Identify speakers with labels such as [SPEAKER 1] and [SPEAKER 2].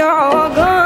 [SPEAKER 1] you're all gone.